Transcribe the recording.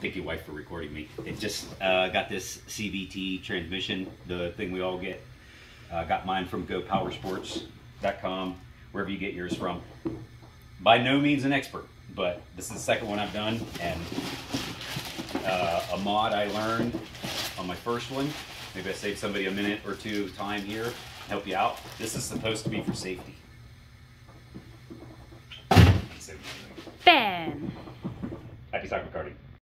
thank you, wife, for recording me. It just uh, got this CVT transmission, the thing we all get. Uh, got mine from GoPowerSports.com, wherever you get yours from. By no means an expert, but this is the second one I've done, and uh, a mod I learned on my first one. Maybe I saved somebody a minute or two of time here, help you out. This is supposed to be for safety. Fan. Happy cyclekarting.